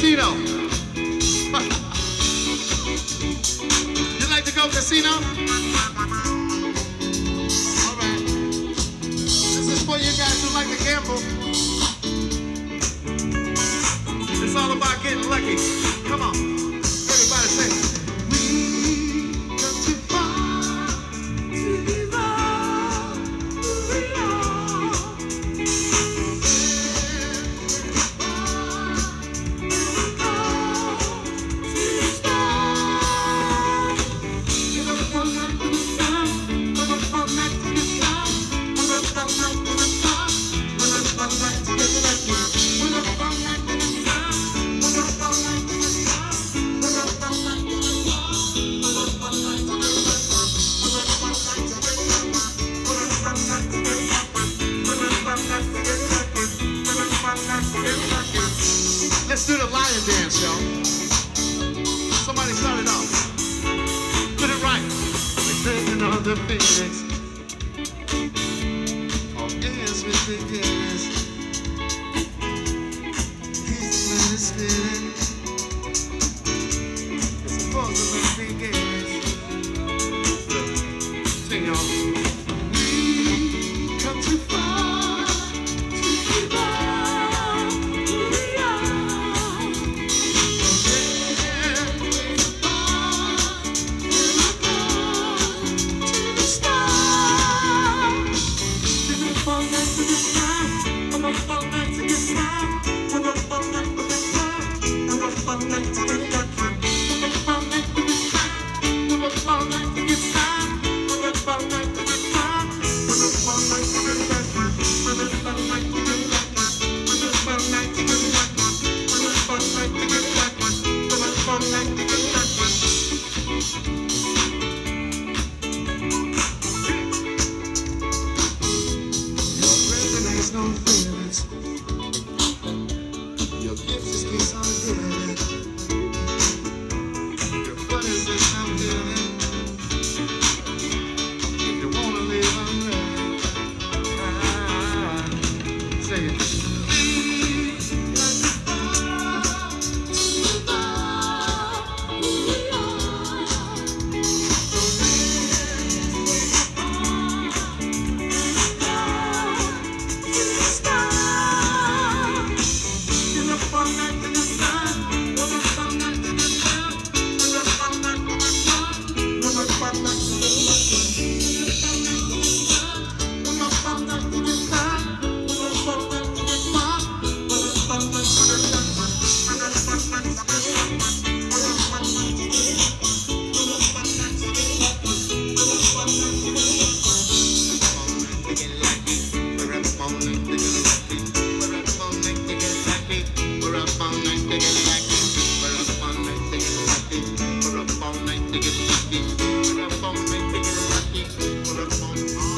casino. you like to go casino? the Phoenix. It's time for the fun. It's time for the fun. Thank you. on, make it sticky. Put up on, make it rocky. Put up on.